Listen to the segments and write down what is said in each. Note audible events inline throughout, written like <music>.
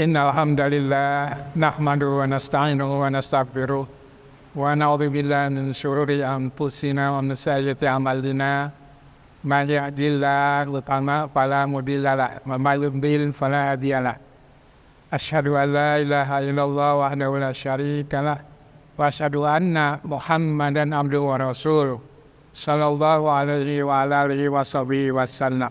إن الحمد لله نحمده ونستعينه ونستغفره ونعوذ بالله من شرور أنفسنا ومن سيئات أعمالنا من يهد الله فلا مضل له ومن يضلل فلا هادي له أشهد أن لا إله إلا الله وحده لا شريك له وأشهد أن محمدا عبده ورسوله صلى الله عليه وعلى آله وصحبه وسلم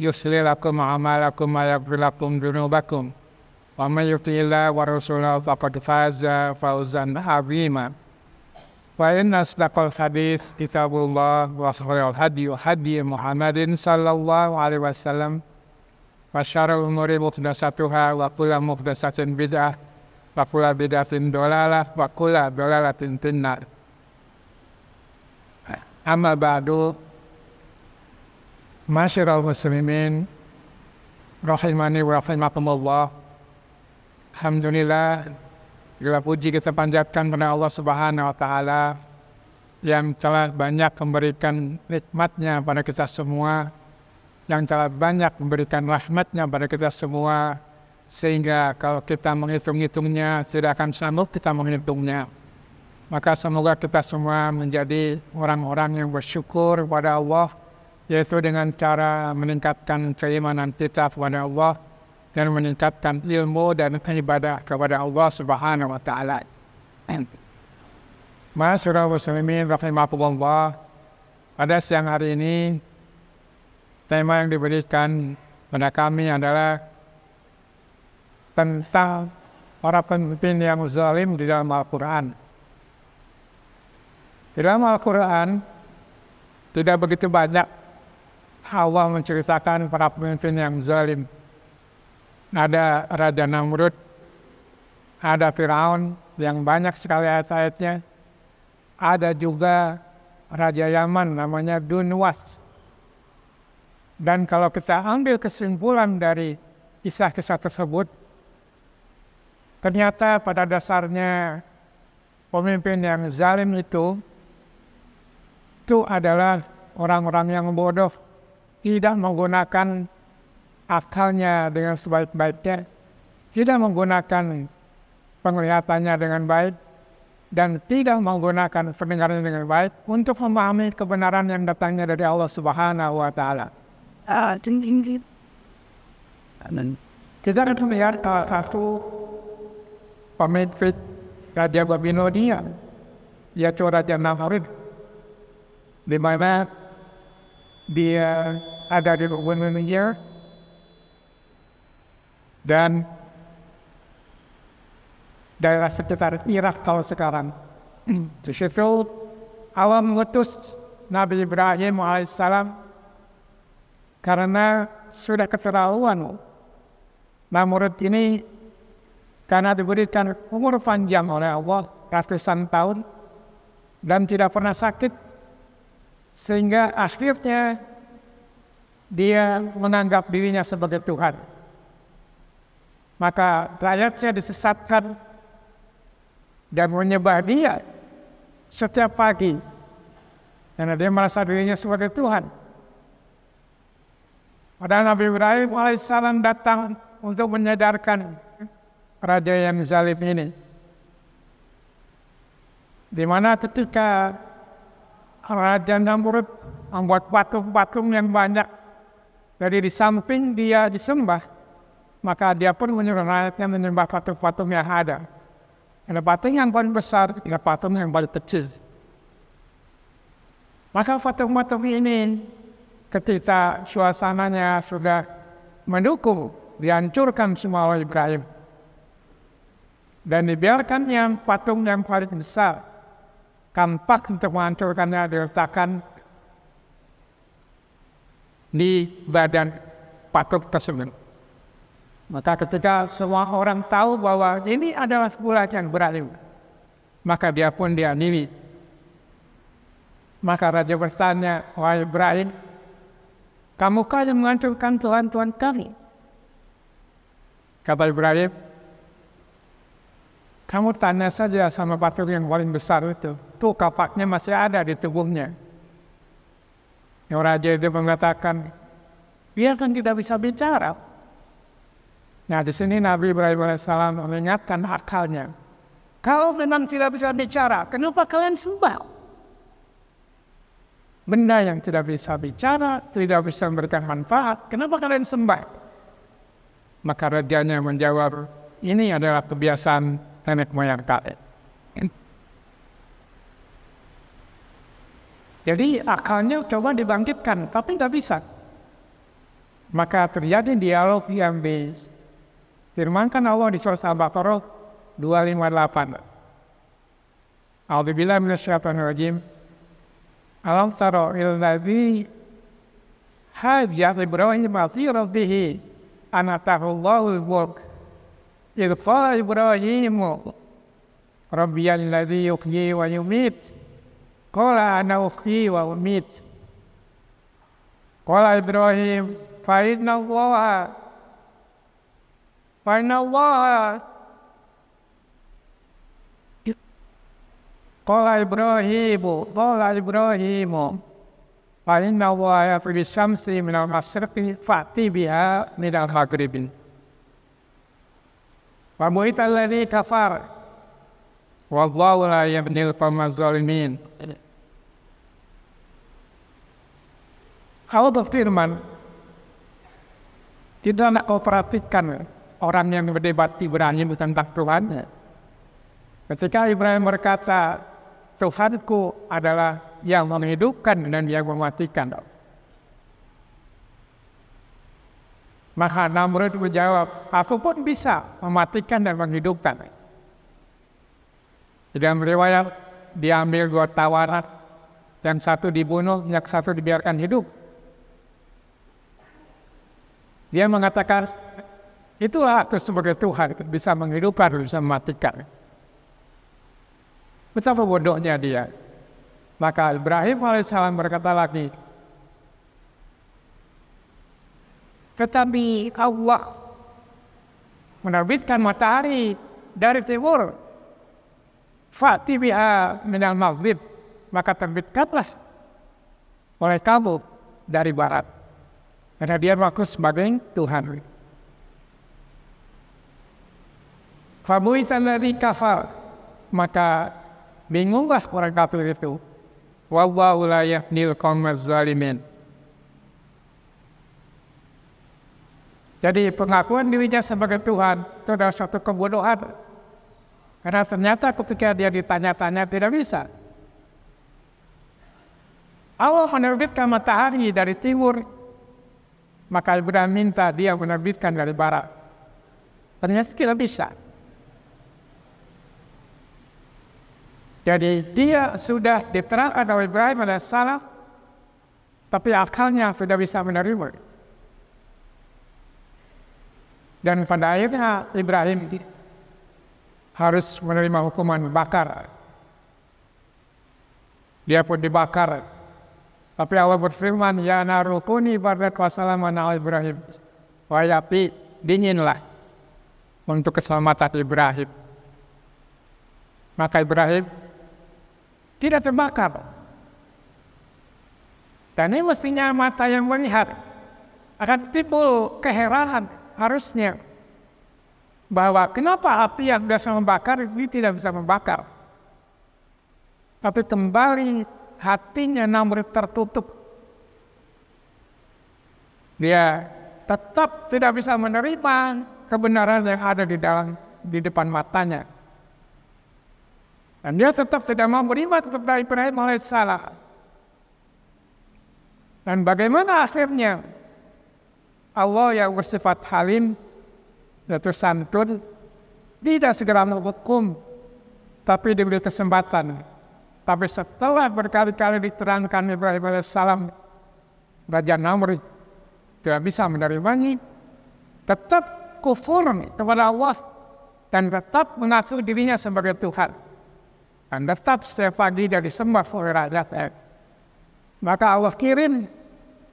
يصلح لكم أعمالكم ويغفر لكم ذنوبكم. ومن يطع الله ورسوله فقد فاز فوزا عظيما. فإن أصدق الحديث كتاب الله وخير الهدي هدي محمد صلى الله عليه وسلم. وشر الأمور محدثاتها وكل محدثة بدعة وكل بدعة ضلالة وكل ضلالة في النار. أما بعد Masyiral muslimin rahimani wa rahimakumullah. Alhamdulillah segala puji kita panjatkan kepada Allah Subhanahu wa taala yang telah banyak memberikan nikmatnya pada kita semua, yang telah banyak memberikan rahmatnya pada kita semua, sehingga kalau kita menghitung-hitungnya tidak akan sanggup kita menghitungnya. Maka semoga kita semua menjadi orang-orang yang bersyukur kepada Allah yaitu dengan cara meningkatkan keimanan kita kepada Allah dan meningkatkan ilmu dan ibadah kepada Allah Subhanahu wa taala. Masyaallah muslimin rahimakumullah. Pada siang hari ini tema yang diberikan pada kami adalah tentang para pemimpin yang zalim di dalam Al-Quran. Di dalam Al-Quran tidak begitu banyak Allah menceritakan para pemimpin yang zalim. Ada Raja Namrud, ada Firaun yang banyak sekali ayat-ayatnya. Ada juga Raja Yaman namanya Dunwas. Dan kalau kita ambil kesimpulan dari kisah-kisah tersebut, ternyata pada dasarnya pemimpin yang zalim itu itu adalah orang-orang yang bodoh tidak menggunakan akalnya dengan sebaik-baiknya, tidak menggunakan penglihatannya dengan baik, dan tidak menggunakan pendengarannya dengan baik untuk memahami kebenaran yang datangnya dari Allah Subhanahu wa taala. Kita akan melihat salah satu pemimpin Raja Babilonia, yaitu Raja Namrud, di mana dia ada di Indonesia dan daerah sekitar Irak kalau sekarang. Di situ Allah mengutus Nabi Ibrahim alaihissalam karena sudah keterlaluan. Namrud ini karena diberikan umur panjang oleh Allah ratusan tahun dan tidak pernah sakit sehingga akhirnya dia menganggap dirinya sebagai Tuhan. Maka rakyatnya disesatkan dan menyembah dia setiap pagi. Karena dia merasa dirinya sebagai Tuhan. Padahal Nabi Ibrahim alaihissalam datang untuk menyadarkan raja yang zalim ini. Di mana ketika Raja Namrud membuat patung-patung yang banyak jadi di samping dia disembah, maka dia pun menyuruh rakyatnya menyembah patung-patung yang ada. Ada patung yang paling besar, ada patung yang paling kecil. Maka patung-patung ini ketika suasananya sudah mendukung, dihancurkan semua oleh Ibrahim. Dan dibiarkan yang patung yang paling besar, kampak untuk menghancurkannya diletakkan di badan patung tersebut. Maka ketika semua orang tahu bahwa ini adalah bulan yang beralim, maka dia pun diadili. Maka raja bertanya, wahai Ibrahim, kamu yang menghancurkan Tuhan-Tuhan kami? Kata Ibrahim, kamu tanya saja sama batu yang paling besar itu. Tuh kapaknya masih ada di tubuhnya. Yang raja itu mengatakan, dia kan tidak bisa bicara. Nah di sini Nabi Ibrahim AS mengingatkan akalnya. Kalau memang tidak bisa bicara, kenapa kalian sembah? Benda yang tidak bisa bicara, tidak bisa memberikan manfaat, kenapa kalian sembah? Maka rajanya menjawab, ini adalah kebiasaan nenek moyang kalian. Jadi akalnya coba dibangkitkan, tapi tidak bisa. Maka terjadi dialog yang bis. Firmankan Allah di surah Al-Baqarah 258. A'udzubillah minasyaitonir rajim. Alam tara ilal ladzi hajja Ibrahim fi rabbih an atahu Allahul mulk إذ قال إبراهيم ربي الذي يحيي ويميت قال أنا أحيي وأميت قال إبراهيم فإن الله فإن الله قال إبراهيم قال إبراهيم فإن الله يفرد الشمس من المشرق فأتي بها من المغرب Wa mu'ita alladhi kafar. Wallahu la yabnil qawma zalimin. Allah berfirman, tidak nak kau perhatikan orang yang berdebat Ibrahim tentang Tuhan. Ketika Ibrahim berkata, Tuhanku adalah yang menghidupkan dan yang mematikan. Maka Namrud menjawab, aku pun bisa mematikan dan menghidupkan. Dalam riwayat diambil dua tawaran, yang satu dibunuh, yang satu dibiarkan hidup. Dia mengatakan, itulah aku sebagai Tuhan, bisa menghidupkan, bisa mematikan. Betapa bodohnya dia. Maka Ibrahim alaihissalam berkata lagi, Tetapi Allah menerbitkan matahari dari timur. Fati biha minal maghrib. Maka terbitkanlah oleh kamu dari barat. Karena dia mengaku sebagai Tuhan. Fabuisan dari kafar. Maka bingunglah orang kafir itu. Wallahu la yahnil qawmaz zalimin. Jadi pengakuan dirinya sebagai Tuhan itu adalah suatu kebodohan. Karena ternyata ketika dia ditanya-tanya tidak bisa. Allah menerbitkan matahari dari timur, maka Ibrahim minta dia menerbitkan dari barat. Ternyata tidak bisa. Jadi dia sudah diterangkan oleh Ibrahim salah, tapi akalnya sudah bisa menerima. Dan pada akhirnya Ibrahim harus menerima hukuman bakar. Dia pun dibakar. Tapi Allah berfirman, Ya narukuni barat wassalamu ala Ibrahim. Wahai api, dinginlah untuk keselamatan Ibrahim. Maka Ibrahim tidak terbakar. Dan ini mestinya mata yang melihat akan timbul keheranan harusnya bahwa kenapa api yang biasa membakar ini tidak bisa membakar. Tapi kembali hatinya Namrud tertutup. Dia tetap tidak bisa menerima kebenaran yang ada di dalam di depan matanya. Dan dia tetap tidak mau menerima kepada Ibrahim alaihissalam. Dan bagaimana akhirnya? Allah yang bersifat halim yaitu santun tidak segera menghukum tapi diberi kesempatan. Tapi setelah berkali-kali diterangkan Ibrahim AS Raja Namrud tidak bisa menerimanya. Tetap kufur kepada Allah dan tetap mengaku dirinya sebagai Tuhan. Dan tetap setiap pagi dari sembah rakyat maka Allah kirim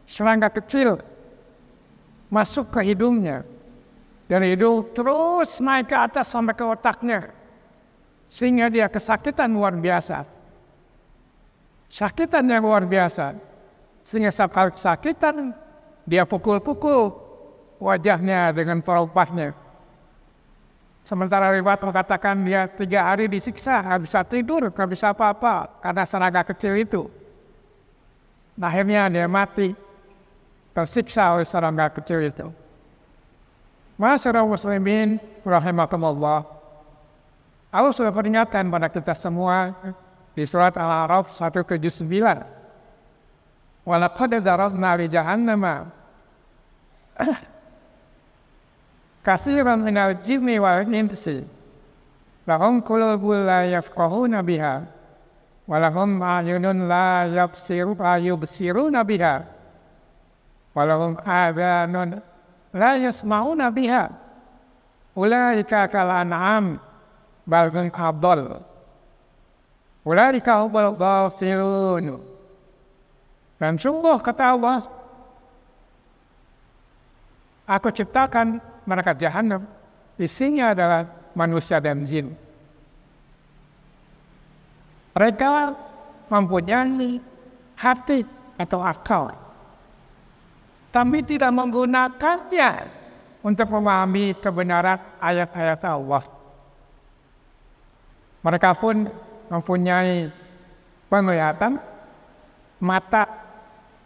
serangga kecil masuk ke hidungnya. Dan hidung terus naik ke atas sampai ke otaknya. Sehingga dia kesakitan luar biasa. Sakitan yang luar biasa. Sehingga saat kesakitan dia pukul-pukul wajahnya dengan peropahnya Sementara riwayat mengatakan dia tiga hari disiksa, nggak bisa tidur, nggak bisa apa-apa karena serangga kecil itu. Nah, akhirnya dia mati tersiksa oleh serangga kecil itu. Masyarakat muslimin rahimakumullah. Allah sudah peringatkan pada kita semua di surat Al-A'raf 179. Walaqad darabna li jahannama <clears throat> kasiran minal jinni wal insi lahum qulubun la yafqahuna biha wa lahum a'yunun la yabsiru yubsiruna biha wa lahum adhanun la yasma'una biha. Ulaika kal an'am bal hum adall. Ulaika humul ghafilun. Dan sungguh kata Allah aku ciptakan neraka jahanam isinya adalah manusia dan jin. Mereka mempunyai hati atau akal, tapi tidak menggunakannya untuk memahami kebenaran ayat-ayat Allah. Mereka pun mempunyai penglihatan mata,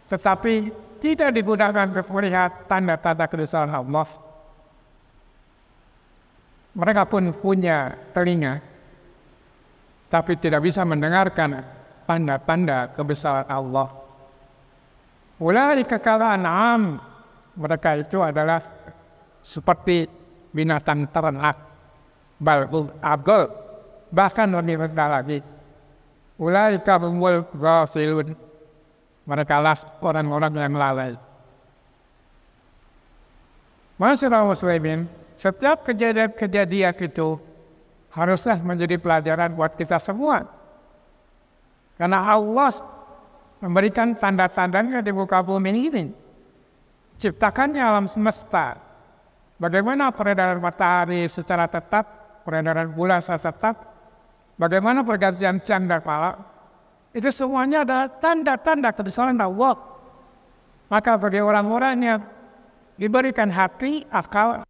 tetapi tidak digunakan untuk melihat tanda-tanda kebesaran Allah mereka pun punya telinga, tapi tidak bisa mendengarkan tanda-tanda kebesaran Allah. Mulai kekal am, mereka itu adalah seperti binatang ternak, balbul abgol, bahkan lebih rendah lagi. Mulai kabumul ghafilun, mereka lah orang-orang yang lalai. Masyarakat muslimin, setiap kejadian-kejadian itu haruslah menjadi pelajaran buat kita semua. Karena Allah memberikan tanda-tandanya di muka bumi ini. Ciptakannya alam semesta. Bagaimana peredaran matahari secara tetap, peredaran bulan secara tetap, bagaimana pergantian siang dan malam, itu semuanya ada tanda-tanda kebesaran Allah. Maka bagi orang-orang yang diberikan hati, akal,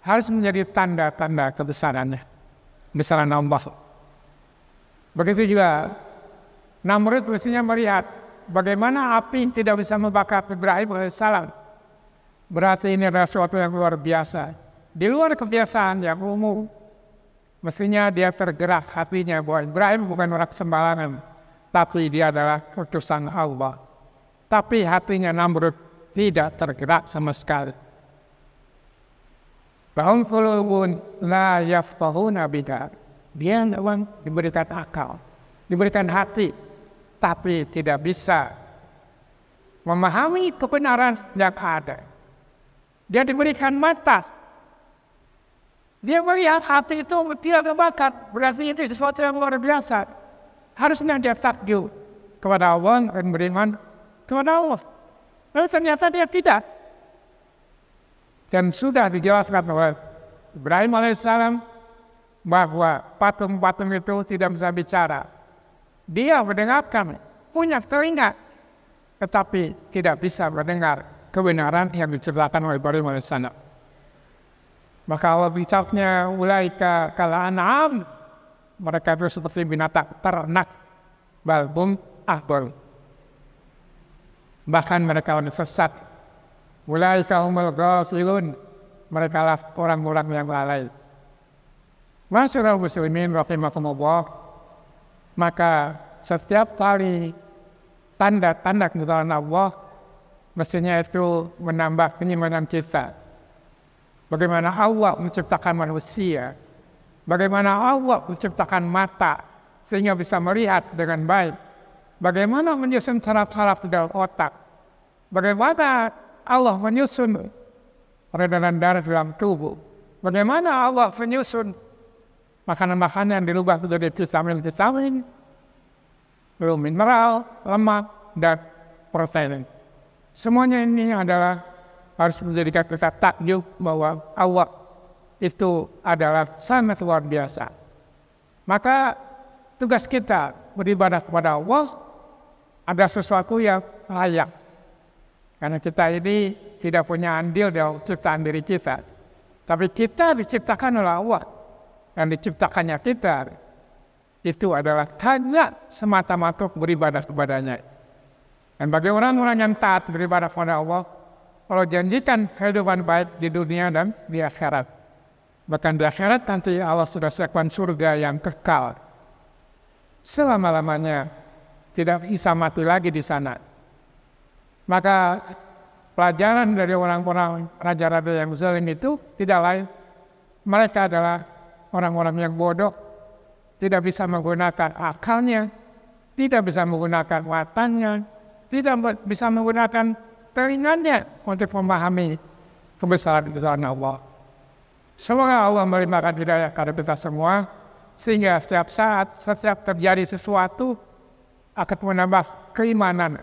harus menjadi tanda-tanda kebesarannya. Besaran Allah. Begitu juga Namrud mestinya melihat bagaimana api tidak bisa membakar Ibrahim alaihissalam. Berarti ini adalah sesuatu yang luar biasa. Di luar kebiasaan yang umum, mestinya dia tergerak hatinya bahwa Ibrahim bukan orang sembarangan, tapi dia adalah utusan Allah. Tapi hatinya Namrud tidak tergerak sama sekali. Bahum qulubun la yafqahuna biha. Dia memang diberikan akal, diberikan hati, tapi tidak bisa memahami kebenaran yang ada. Dia diberikan mata. Dia melihat hati itu tidak terbakar. Berarti itu sesuatu yang luar biasa. Harusnya dia takjub kepada Allah dan beriman kepada Allah. Lalu ternyata dia tidak dan sudah dijelaskan oleh Ibrahim alaihissalam bahwa patung-patung itu tidak bisa bicara. Dia mendengarkan, punya telinga, tetapi tidak bisa mendengar kebenaran yang diceritakan oleh Ibrahim alaihissalam. Maka Allah bicaranya ulaika kala an'am mereka itu seperti binatang ternak balbum ahbar bahkan mereka sesat Mulai humul ghasilun. Mereka lah orang-orang yang lalai. Masyarakat muslimin rahimahumullah. Maka setiap kali tanda-tanda kebesaran Allah mestinya itu menambah keimanan kita. Bagaimana Allah menciptakan manusia. Bagaimana Allah menciptakan mata sehingga bisa melihat dengan baik. Bagaimana menyusun saraf-saraf di dalam otak. Bagaimana Allah menyusun peredaran darah dalam tubuh. Bagaimana Allah menyusun makanan-makanan dirubah menjadi vitamin-vitamin, belum mineral, lemak, dan protein. Semuanya ini adalah harus menjadikan kita takjub bahwa Allah itu adalah sangat luar biasa. Maka tugas kita beribadah kepada Allah ada sesuatu yang layak. Karena kita ini tidak punya andil dalam ciptaan diri kita. Tapi kita diciptakan oleh Allah. Dan diciptakannya kita itu adalah hanya semata-mata beribadah kepadanya. Dan bagi orang-orang yang taat beribadah kepada Allah, kalau janjikan kehidupan baik di dunia dan di akhirat. Bahkan di akhirat nanti Allah sudah siapkan surga yang kekal. Selama-lamanya tidak bisa mati lagi di sana. Maka pelajaran dari orang-orang raja-raja yang zalim itu tidak lain mereka adalah orang-orang yang bodoh tidak bisa menggunakan akalnya, tidak bisa menggunakan watannya, tidak bisa menggunakan telinganya untuk memahami kebesaran-kebesaran Allah. Semoga Allah melimpahkan hidayah kepada kita semua, sehingga setiap saat, setiap terjadi sesuatu, akan menambah keimanan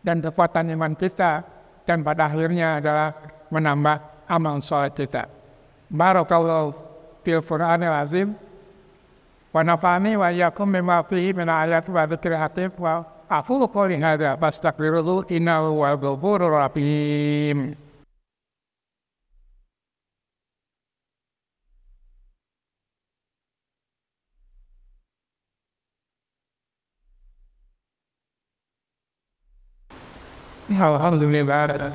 dan kekuatan iman kita dan pada akhirnya adalah menambah amal soleh kita. Barakallahu still Quran al Azim. Wa yakum mimma fihi min ayat wa dhikr wa afuqu qawli hadha wa ghafurur rahim. Alhamdulillah.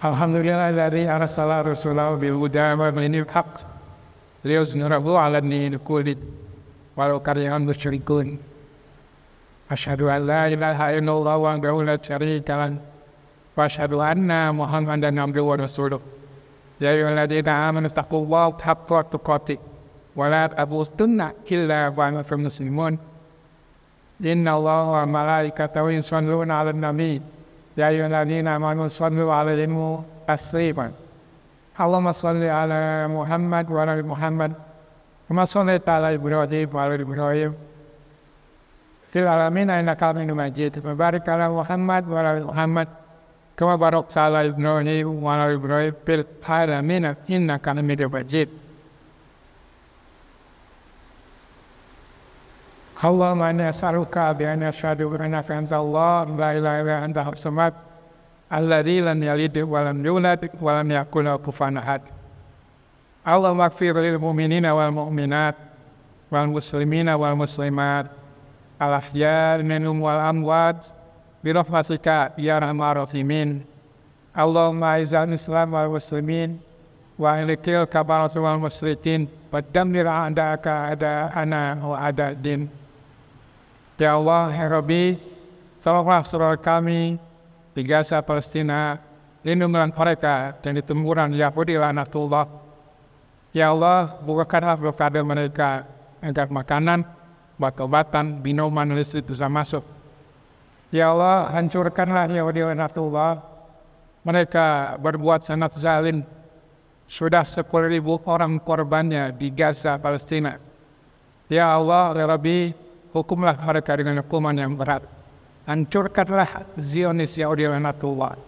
Alhamdulillah, Alhamdulillah, Alhamdulillah, Alhamdulillah, Alhamdulillah, Alhamdulillah, ليزنره على الدين كله ولو كره المشركون أشهد أن لا إله إلا الله وحده لا شريك له وأشهد أن محمدا عبده ورسوله يا أيها الذين آمنوا اتقوا الله حق تقاته ولا تموتن إلا وأنتم مسلمون إن الله وملائكته يصلون على النبي يا أيها الذين آمنوا صلوا عليه وسلموا تسليما اللهم صل على محمد وعلى محمد. كما صليت على إبراهيم وعلى إبراهيم. في العالمين إنك حميد مجيد. وبارك على محمد وعلى محمد. كما باركت على إبراهيم وعلى إبراهيم في العالمين إنك حميد مجيد. اللهم اني اسالك بأن اشهد انك انت الله لا إله إلا أنت الصمد. alladhi lam yalid wa lam yulad wa lam yakul lahu kufuwan ahad. Allahumma ighfir lil mu'minina wal mu'minat wal muslimina wal muslimat. Al ahya'i minhum wal amwat bi rahmatika ya arhamar rahimin. Allahumma izal islam wal muslimin wa ilikil kabarat wal muslimin wa damir ada ana wa ada din Ya Allah, Ya Rabbi, tolonglah kami di Gaza, Palestina, lindungilah mereka dan ditemuran Yahudi lanatullah. Ya Allah, bukakanlah kepada mereka agar makanan, obat-obatan, minuman listrik bisa masuk. Ya Allah, hancurkanlah Yahudi lanatullah. Mereka berbuat sangat zalim. Sudah sepuluh ribu orang korbannya di Gaza, Palestina. Ya Allah, Ya Rabbi, hukumlah mereka dengan hukuman yang berat. Hancurkanlah Zionis Yahudi lanatullah.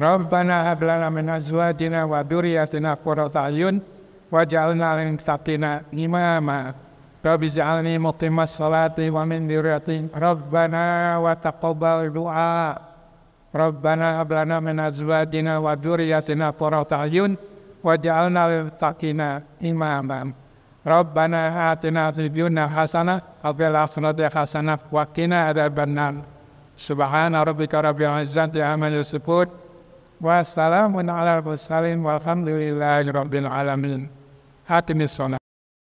Rabbana hab lana min azwajina wa dhurriyyatina qurrata a'yun waj'alna lil muttaqina imama. Rabbi ij'alni muqimas salati wa min dhurriyyati. Rabbana wa taqabbal du'a. Rabbana hab lana min azwajina wa dhurriyyatina qurrata a'yun waj'alna lil muttaqina imama. Rabbana atina fid dunya hasanah wa fil akhirati hasanah wa qina adzabannar. Subhana rabbika rabbil izzati amma yasifun wa salamun alal mursalin walhamdulillahi rabbil alamin. Hatimis